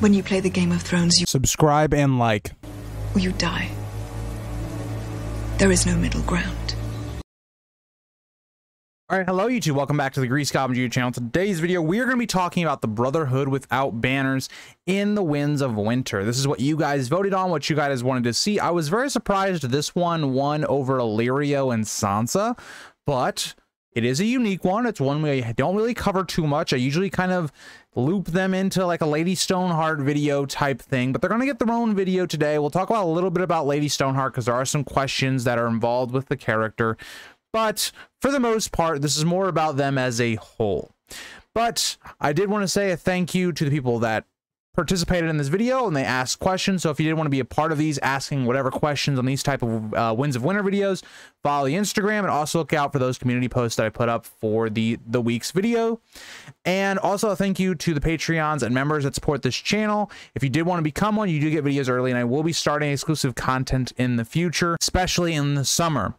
When you play the Game of Thrones, you Subscribe and like. or you die. There is no middle ground. All right, hello YouTube. Welcome back to the Grease Goblin YouTube channel. Today's video, we are going to be talking about the Brotherhood without banners in the Winds of Winter. This is what you guys voted on, what you guys wanted to see. I was very surprised this one won over Illyrio and Sansa, but it is a unique one. It's one we don't really cover too much. I usually kind of loop them into like a Lady Stoneheart video type thing, but they're going to get their own video today. We'll talk about a little bit about Lady Stoneheart because there are some questions that are involved with the character. But for the most part, this is more about them as a whole. But I did want to say a thank you to the people that participated in this video and they asked questions. So if you did want to be a part of these, asking whatever questions on these type of uh, Winds of Winter videos, follow the Instagram and also look out for those community posts that I put up for the the week's video. And also thank you to the Patreons and members that support this channel. If you did want to become one, you do get videos early and I will be starting exclusive content in the future, especially in the summer.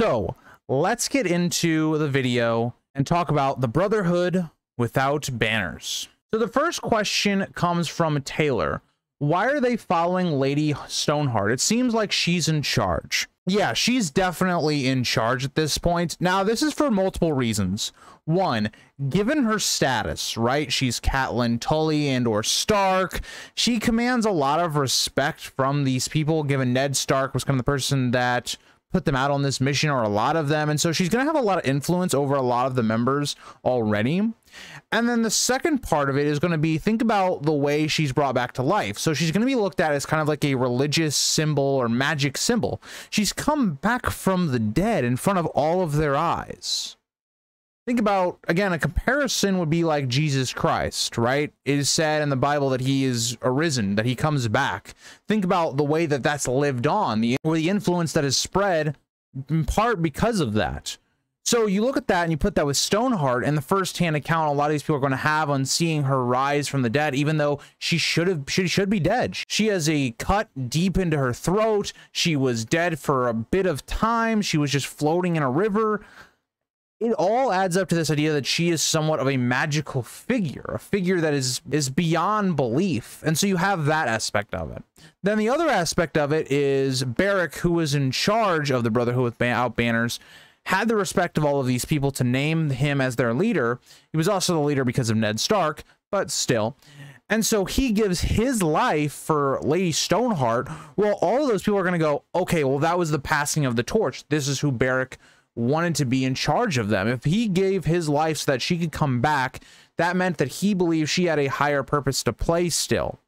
So let's get into the video and talk about the Brotherhood without banners. So the first question comes from Taylor. Why are they following Lady Stoneheart? It seems like she's in charge. Yeah, she's definitely in charge at this point. Now, this is for multiple reasons. One, given her status, right? She's Catelyn Tully and or Stark. She commands a lot of respect from these people, given Ned Stark was kind of the person that put them out on this mission or a lot of them and so she's going to have a lot of influence over a lot of the members already and then the second part of it is going to be think about the way she's brought back to life. So she's going to be looked at as kind of like a religious symbol or magic symbol. She's come back from the dead in front of all of their eyes. Think about again a comparison would be like jesus christ right? It is said in the bible that he is arisen that he comes back. Think about the way that that's lived on the or the influence that is spread in part because of that so you look at that and you put that with stoneheart and the first-hand account a lot of these people are going to have on seeing her rise from the dead even though she should have she should be dead she has a cut deep into her throat she was dead for a bit of time she was just floating in a river it all adds up to this idea that she is somewhat of a magical figure, a figure that is is beyond belief. And so you have that aspect of it. Then the other aspect of it is Beric, who was in charge of the Brotherhood with out banners, had the respect of all of these people to name him as their leader. He was also the leader because of Ned Stark, but still. And so he gives his life for Lady Stoneheart. Well, all of those people are going to go, okay, well, that was the passing of the torch. This is who Beric wanted to be in charge of them. If he gave his life so that she could come back, that meant that he believed she had a higher purpose to play still.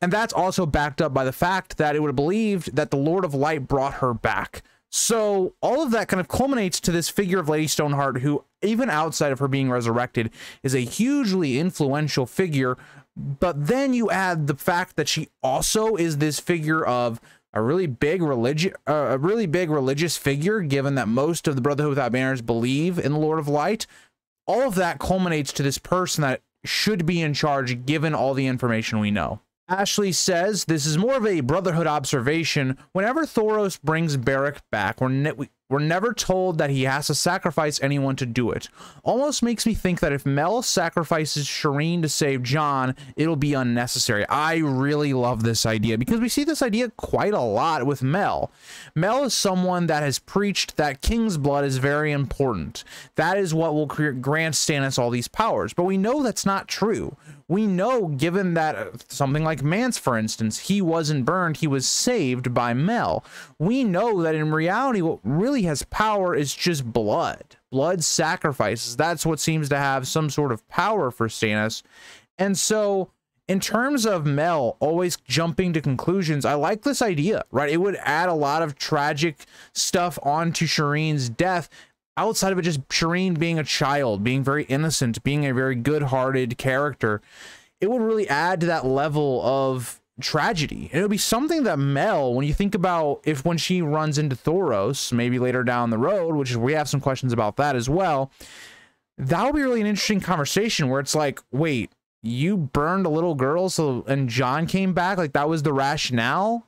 And that's also backed up by the fact that it would have believed that the Lord of Light brought her back. So all of that kind of culminates to this figure of Lady Stoneheart, who, even outside of her being resurrected, is a hugely influential figure. But then you add the fact that she also is this figure of a really big religion, uh, a really big religious figure, given that most of the Brotherhood Without Banners believe in the Lord of Light. All of that culminates to this person that should be in charge, given all the information we know. Ashley says this is more of a Brotherhood observation. Whenever Thoros brings Beric back, we're, ne we're never told that he has to sacrifice anyone to do it. Almost makes me think that if Mel sacrifices Shireen to save Jon, it'll be unnecessary. I really love this idea because we see this idea quite a lot with Mel. Mel is someone that has preached that King's blood is very important. That is what will grant Stannis all these powers. But we know that's not true we know given that uh, something like Mance, for instance, he wasn't burned, he was saved by Mel. We know that in reality, what really has power is just blood. Blood sacrifices. That's what seems to have some sort of power for Stannis. And so, in terms of Mel always jumping to conclusions, I like this idea, right? It would add a lot of tragic stuff onto Shireen's death outside of it just Shireen being a child, being very innocent, being a very good-hearted character, it would really add to that level of tragedy. And it would be something that Mel, when you think about if when she runs into Thoros, maybe later down the road, which we have some questions about that as well, that'll be really an interesting conversation where it's like, wait, you burned a little girl so and Jon came back? Like that was the rationale?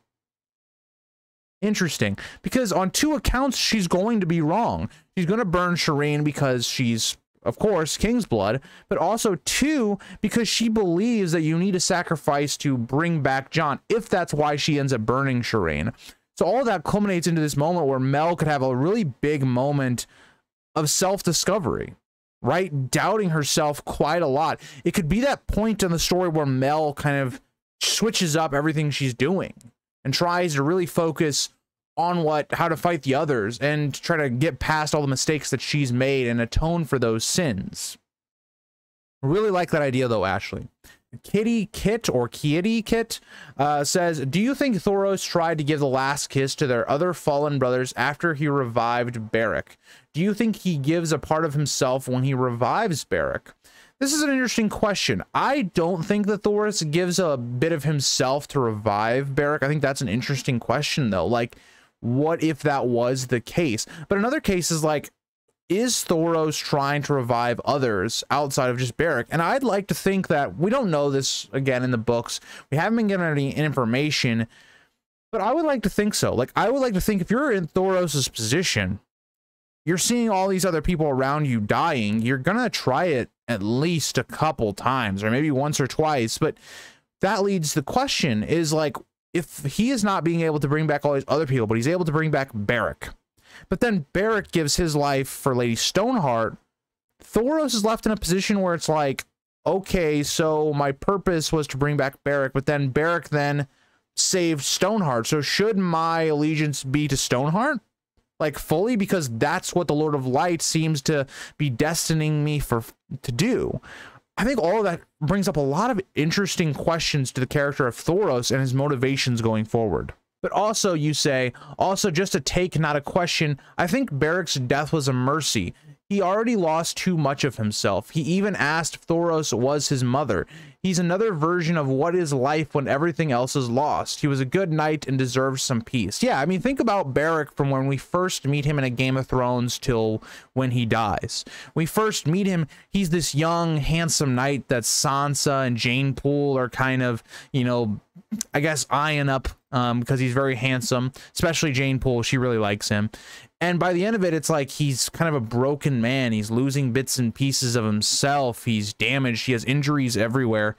Interesting. Because on two accounts, she's going to be wrong. She's going to burn Shireen because she's of course, King's blood, but also two, because she believes that you need a sacrifice to bring back Jon, if that's why she ends up burning Shireen. So all that culminates into this moment where Mel could have a really big moment of self-discovery, right? Doubting herself quite a lot. It could be that point in the story where Mel kind of switches up everything she's doing and tries to really focus on what how to fight the others and try to get past all the mistakes that she's made and atone for those sins. Really like that idea though, Ashley. Kitty Kit or Kitty Kit uh, says, "Do you think Thoros tried to give the last kiss to their other fallen brothers after he revived Beric? Do you think he gives a part of himself when he revives Beric?" This is an interesting question. I don't think that Thoros gives a bit of himself to revive Beric. I think that's an interesting question though. Like, what if that was the case? But another case is like, is Thoros trying to revive others outside of just Beric? And I'd like to think that we don't know this again in the books. We haven't been given any information, but I would like to think so. Like, I would like to think if you're in Thoros's position, you're seeing all these other people around you dying, you're gonna try it at least a couple times, or maybe once or twice. But that leads the question is like, if he is not being able to bring back all these other people, but he's able to bring back Beric, but then Beric gives his life for Lady Stoneheart. Thoros is left in a position where it's like, okay, so my purpose was to bring back Beric, but then Beric then saved Stoneheart. So should my allegiance be to Stoneheart? Like fully because that's what the Lord of Light seems to be destining me for to do. I think all of that brings up a lot of interesting questions to the character of Thoros and his motivations going forward. But also, you say, also just a take, not a question. I think Beric's death was a mercy. He already lost too much of himself. He even asked if Thoros was his mother. He's another version of what is life when everything else is lost. He was a good knight and deserves some peace. Yeah, I mean, think about Beric from when we first meet him in a Game of Thrones till when he dies. We first meet him, he's this young, handsome knight that Sansa and Jeyne Poole are kind of, you know, I guess eyeing up um, because he's very handsome, especially Jeyne Poole. She really likes him. And by the end of it, it's like he's kind of a broken man. He's losing bits and pieces of himself. He's damaged. He has injuries everywhere.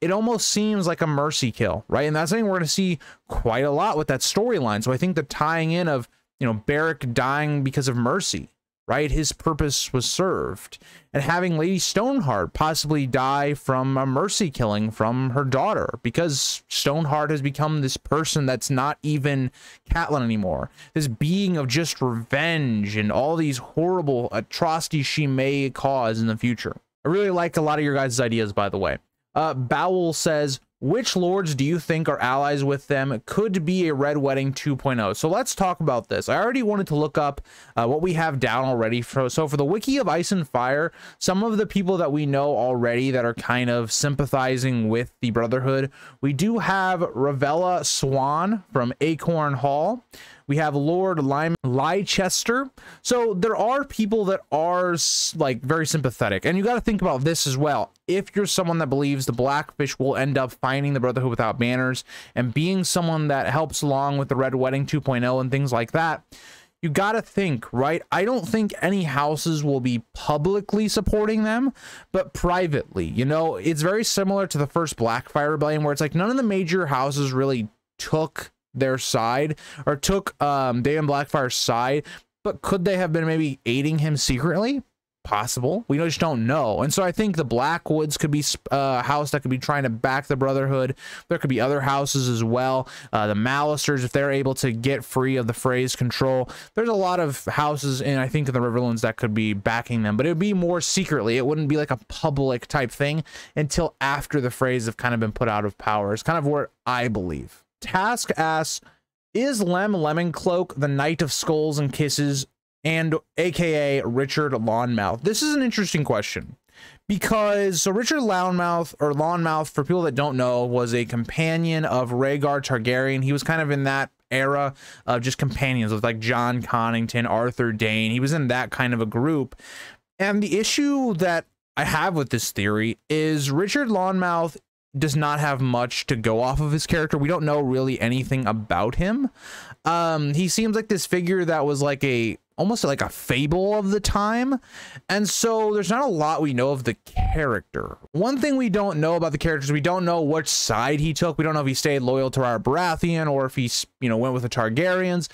It almost seems like a mercy kill, right? And that's something we're going to see quite a lot with that storyline. So I think the tying in of, you know, Beric dying because of mercy right? His purpose was served. And having Lady Stoneheart possibly die from a mercy killing from her daughter because Stoneheart has become this person that's not even Catelyn anymore. This being of just revenge and all these horrible atrocities she may cause in the future. I really like a lot of your guys' ideas, by the way. Uh, Bowell says, which lords do you think are allies with them could be a red wedding 2.0 so let's talk about this i already wanted to look up uh, what we have down already for, so for the wiki of ice and fire some of the people that we know already that are kind of sympathizing with the brotherhood we do have ravella swan from acorn hall we have Lord Lymond Lychester. So there are people that are like very sympathetic. And you got to think about this as well. If you're someone that believes the Blackfish will end up finding the Brotherhood without banners and being someone that helps along with the Red Wedding 2.0 and things like that, you got to think, right? I don't think any houses will be publicly supporting them, but privately. You know, it's very similar to the first Blackfyre Rebellion, where it's like none of the major houses really took their side or took um Daemon Blackfyre's side, but could they have been maybe aiding him secretly? Possible. We just don't know. And so I think the Blackwoods could be uh, a house that could be trying to back the Brotherhood. There could be other houses as well. Uh, the Mallisters, if they're able to get free of the Freys control, there's a lot of houses in, I think, in the Riverlands that could be backing them, but it would be more secretly. It wouldn't be like a public type thing until after the Freys have kind of been put out of power. It's kind of where I believe. Task asks, is Lem Lemoncloak the Knight of Skulls and Kisses and aka Richard Lonmouth? This is an interesting question because so Richard Loudmouth or Lonmouth, for people that don't know, was a companion of Rhaegar Targaryen. He was kind of in that era of just companions with like Jon Connington, Arthur Dayne. He was in that kind of a group. And the issue that I have with this theory is Richard Lonmouth does not have much to go off of his character. We don't know really anything about him. Um, he seems like this figure that was like a almost like a fable of the time. And so there's not a lot we know of the character. One thing we don't know about the characters, we don't know which side he took. We don't know if he stayed loyal to our Baratheon or if he, you know, went with the Targaryens.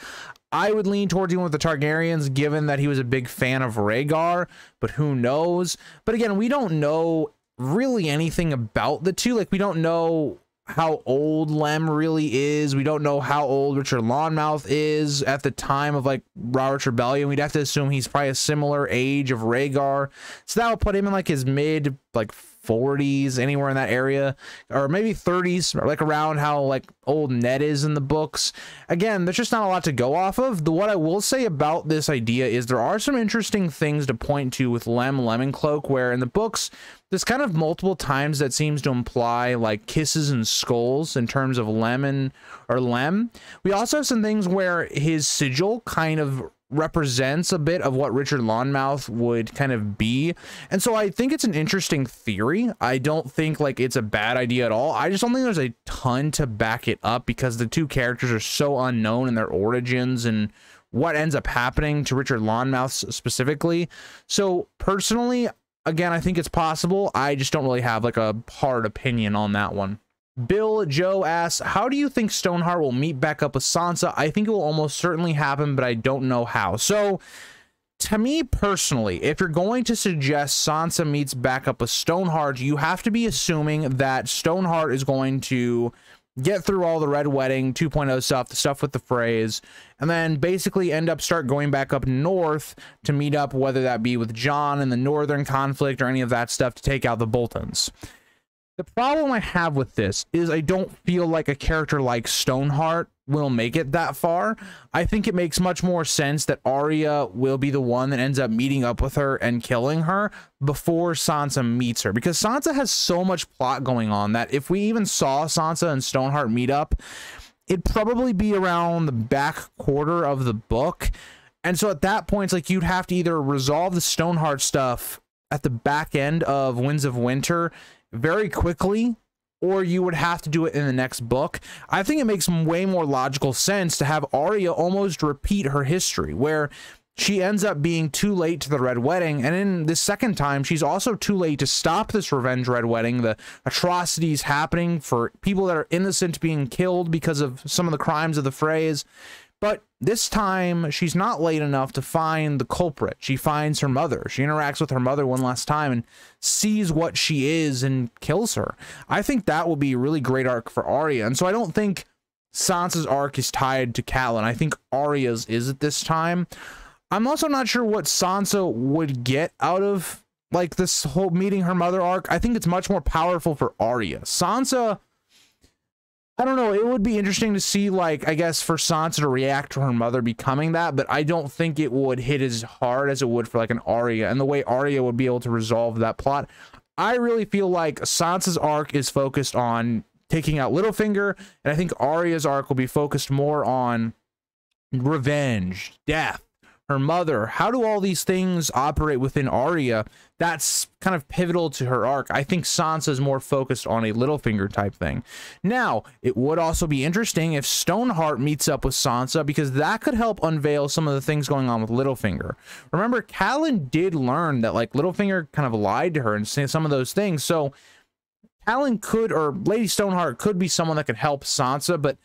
I would lean towards him with the Targaryens, given that he was a big fan of Rhaegar, but who knows? But again, we don't know really anything about the two. Like, we don't know how old Lem really is. We don't know how old Richard Lonmouth is at the time of like Robert's Rebellion. We'd have to assume he's probably a similar age of Rhaegar. So that would put him in like his mid like 40s, anywhere in that area, or maybe 30s, like around how like old Ned is in the books. Again, there's just not a lot to go off of. The what I will say about this idea is there are some interesting things to point to with Lem Lemoncloak, where in the books there's kind of multiple times that seems to imply like kisses and skulls in terms of lemon or lem. We also have some things where his sigil kind of represents a bit of what Richard Lonmouth would kind of be. And so I think it's an interesting theory. I don't think like it's a bad idea at all. I just don't think there's a ton to back it up because the two characters are so unknown in their origins and what ends up happening to Richard Lonmouth specifically. So personally, again, I think it's possible. I just don't really have like a hard opinion on that one. Bill Joe asks, How do you think Stoneheart will meet back up with Sansa? I think it will almost certainly happen, but I don't know how. So, to me personally, if you're going to suggest Sansa meets back up with Stoneheart, you have to be assuming that Stoneheart is going to get through all the Red Wedding 2.0 stuff, the stuff with the Freys, and then basically end up start going back up north to meet up, whether that be with Jon in the northern conflict or any of that stuff to take out the Boltons. The problem I have with this is I don't feel like a character like Stoneheart will make it that far. I think it makes much more sense that Arya will be the one that ends up meeting up with her and killing her before Sansa meets her because Sansa has so much plot going on that if we even saw Sansa and Stoneheart meet up, it'd probably be around the back quarter of the book. And so at that point, it's like you'd have to either resolve the Stoneheart stuff at the back end of Winds of Winter very quickly or you would have to do it in the next book. I think it makes way more logical sense to have Arya almost repeat her history, where she ends up being too late to the Red Wedding, and in this second time, she's also too late to stop this revenge Red Wedding, the atrocities happening for people that are innocent being killed because of some of the crimes of the Freys. But this time, she's not late enough to find the culprit. She finds her mother. She interacts with her mother one last time and sees what she is and kills her. I think that will be a really great arc for Arya. And so I don't think Sansa's arc is tied to Catelyn. I think Arya's is at this time. I'm also not sure what Sansa would get out of like this whole meeting her mother arc. I think it's much more powerful for Arya. Sansa I don't know. It would be interesting to see, like, I guess for Sansa to react to her mother becoming that, but I don't think it would hit as hard as it would for like an Arya and the way Arya would be able to resolve that plot. I really feel like Sansa's arc is focused on taking out Littlefinger, and I think Arya's arc will be focused more on revenge, death, her mother. How do all these things operate within Arya? That's kind of pivotal to her arc. I think Sansa is more focused on a Littlefinger type thing. Now, it would also be interesting if Stoneheart meets up with Sansa because that could help unveil some of the things going on with Littlefinger. Remember, Catelyn did learn that like Littlefinger kind of lied to her and some of those things. So Catelyn could, or Lady Stoneheart could be someone that could help Sansa, but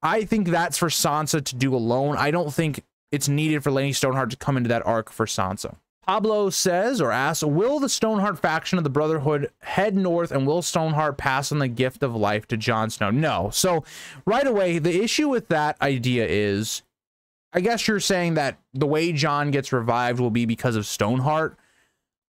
I think that's for Sansa to do alone. I don't think it's needed for Lady Stoneheart to come into that arc for Sansa. Pablo says or asks, will the Stoneheart faction of the Brotherhood head north and will Stoneheart pass on the gift of life to Jon Snow? No. So right away, the issue with that idea is, I guess you're saying that the way Jon gets revived will be because of Stoneheart.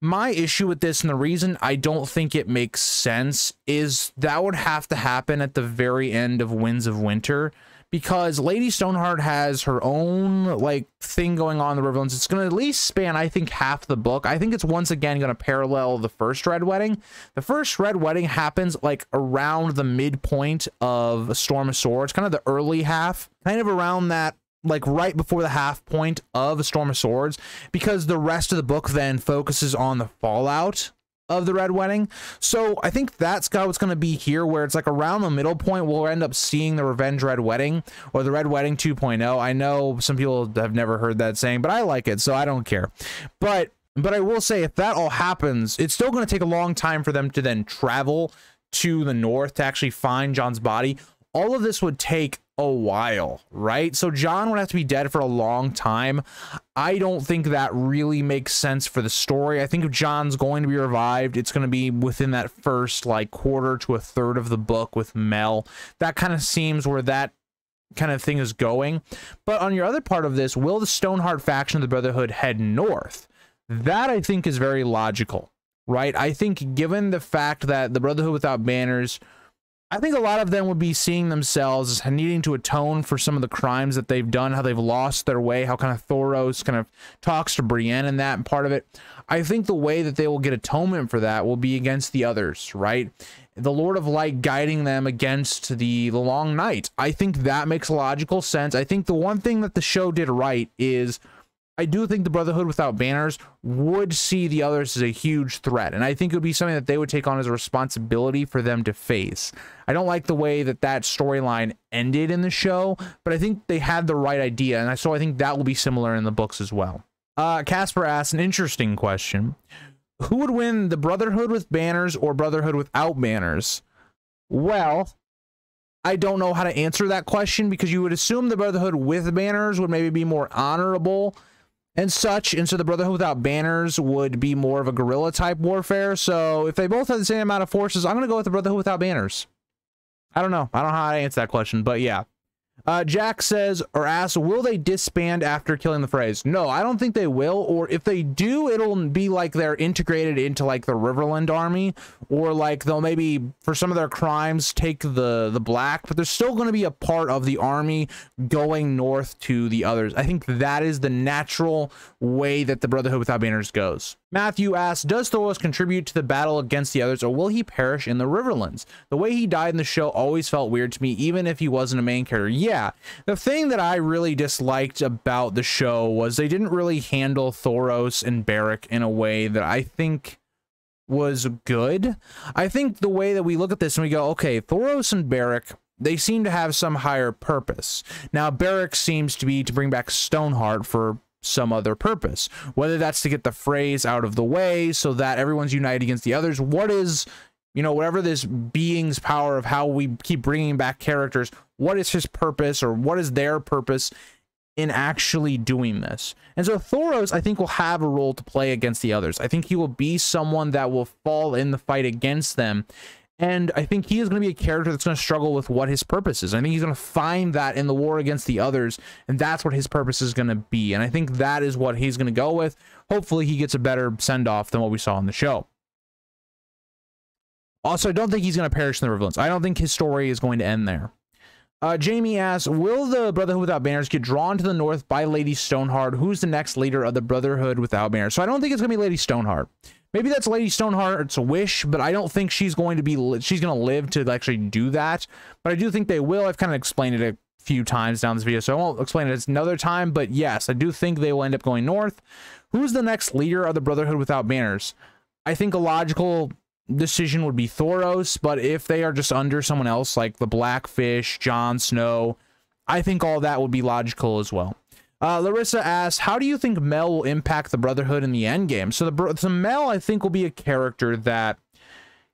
My issue with this and the reason I don't think it makes sense is that would have to happen at the very end of Winds of Winter because Lady Stoneheart has her own like thing going on in the Riverlands. It's going to at least span, I think, half the book. I think it's once again going to parallel the first Red Wedding. The first Red Wedding happens like around the midpoint of Storm of Swords, kind of the early half, kind of around that like right before the half point of Storm of Swords, because the rest of the book then focuses on the fallout of the Red Wedding. So I think that's got what's going to be here, where it's like around the middle point, we'll end up seeing the Revenge Red Wedding or the Red Wedding 2.0. I know some people have never heard that saying, but I like it, so I don't care. But but I will say, if that all happens, it's still going to take a long time for them to then travel to the north to actually find Jon's body. All of this would take a while, right? So Jon would have to be dead for a long time. I don't think that really makes sense for the story. I think if Jon's going to be revived, it's going to be within that first like quarter to a third of the book with Mel. That kind of seems where that kind of thing is going. But on your other part of this, will the Stoneheart faction of the Brotherhood head north? That I think is very logical, right? I think given the fact that the Brotherhood without banners I think a lot of them would be seeing themselves as needing to atone for some of the crimes that they've done, how they've lost their way, how kind of Thoros kind of talks to Brienne and that part of it. I think the way that they will get atonement for that will be against the others, right? The Lord of Light guiding them against the, the Long Night. I think that makes logical sense. I think the one thing that the show did right is I do think the Brotherhood without banners would see the others as a huge threat. And I think it would be something that they would take on as a responsibility for them to face. I don't like the way that that storyline ended in the show, but I think they had the right idea. And so I think that will be similar in the books as well. Uh, Casper asks an interesting question Who would win the Brotherhood with banners or Brotherhood without banners? Well, I don't know how to answer that question because you would assume the Brotherhood with banners would maybe be more honorable and such. And so the Brotherhood without banners would be more of a guerrilla type warfare. So if they both have the same amount of forces, I'm going to go with the Brotherhood without banners. I don't know. I don't know how to answer that question, but yeah. Uh, Jack says or asks, will they disband after killing the Freys? No, I don't think they will. Or if they do, it'll be like they're integrated into like the Riverland army, or like they'll maybe for some of their crimes take the the black, but they're still going to be a part of the army going north to the others. I think that is the natural way that the Brotherhood without banners goes. Matthew asks, does Thoros contribute to the battle against the others, or will he perish in the Riverlands? The way he died in the show always felt weird to me, even if he wasn't a main character. Yeah, the thing that I really disliked about the show was they didn't really handle Thoros and Beric in a way that I think was good. I think the way that we look at this and we go, okay, Thoros and Beric they seem to have some higher purpose. Now, Beric seems to be to bring back Stoneheart for some other purpose, whether that's to get the Freys out of the way so that everyone's united against the others. What is, you know, whatever this being's power of how we keep bringing back characters, what is his purpose or what is their purpose in actually doing this? And so Thoros, I think, will have a role to play against the others. I think he will be someone that will fall in the fight against them and I think he is going to be a character that's going to struggle with what his purpose is. I think he's going to find that in the war against the others, and that's what his purpose is going to be. And I think that is what he's going to go with. Hopefully, he gets a better send off than what we saw in the show. Also, I don't think he's going to perish in the Riverlands. I don't think his story is going to end there. Uh, Jamie asks, will the Brotherhood Without Banners get drawn to the north by Lady Stoneheart? Who's the next leader of the Brotherhood Without Banners? So I don't think it's going to be Lady Stoneheart. Maybe that's Lady Stoneheart's wish, but I don't think she's going to be she's going to live to actually do that. But I do think they will. I've kind of explained it a few times down this video, so I won't explain it another time. But yes, I do think they will end up going north. Who's the next leader of the Brotherhood without banners? I think a logical decision would be Thoros, but if they are just under someone else like the Blackfish, Jon Snow, I think all that would be logical as well. Uh, Larissa asks, how do you think Mel will impact the Brotherhood in the end game? So the so Mel, I think, will be a character that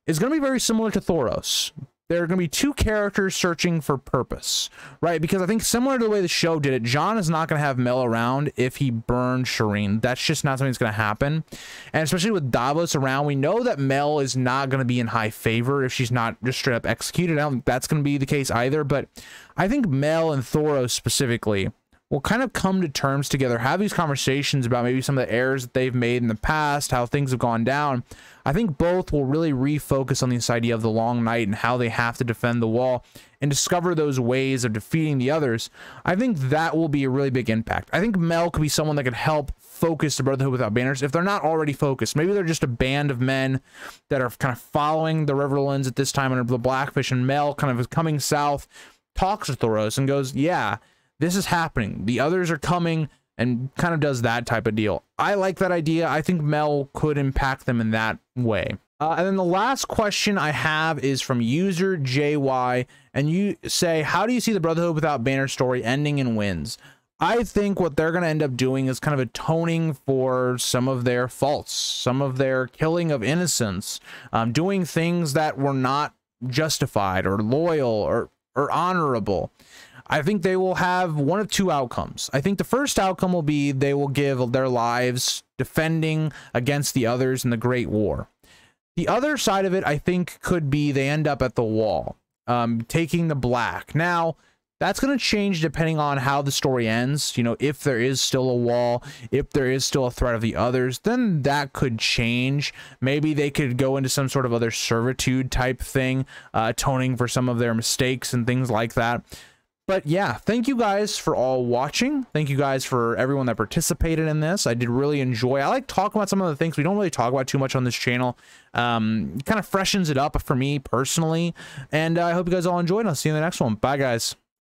is going to be very similar to Thoros. There are going to be two characters searching for purpose, right? Because I think similar to the way the show did it, Jon is not going to have Mel around if he burns Shireen. That's just not something that's going to happen. And especially with Davos around, we know that Mel is not going to be in high favor if she's not just straight up executed. I don't think that's going to be the case either. But I think Mel and Thoros specifically will kind of come to terms together, have these conversations about maybe some of the errors that they've made in the past, how things have gone down. I think both will really refocus on this idea of the long night and how they have to defend the wall and discover those ways of defeating the others. I think that will be a really big impact. I think Mel could be someone that could help focus the Brotherhood Without Banners if they're not already focused. Maybe they're just a band of men that are kind of following the Riverlands at this time under the Blackfish, and Mel kind of is coming south, talks to Thoros, and goes, Yeah, this is happening. The others are coming and kind of does that type of deal. I like that idea. I think Mel could impact them in that way. Uh, and then the last question I have is from user JY, and you say, How do you see the Brotherhood without Banner story ending in Winds? I think what they're going to end up doing is kind of atoning for some of their faults, some of their killing of innocents, um, doing things that were not justified or loyal or, or honorable. I think they will have one of two outcomes. I think the first outcome will be they will give their lives defending against the others in the Great War. The other side of it, I think, could be they end up at the wall, um, taking the black. Now, that's going to change depending on how the story ends. You know, if there is still a wall, if there is still a threat of the others, then that could change. Maybe they could go into some sort of other servitude type thing, uh, atoning for some of their mistakes and things like that. But yeah, thank you guys for all watching. Thank you guys for everyone that participated in this. I did really enjoy. I like talking about some of the things we don't really talk about too much on this channel. Um, kind of freshens it up for me personally. And uh, I hope you guys all enjoyed. I'll see you in the next one. Bye, guys.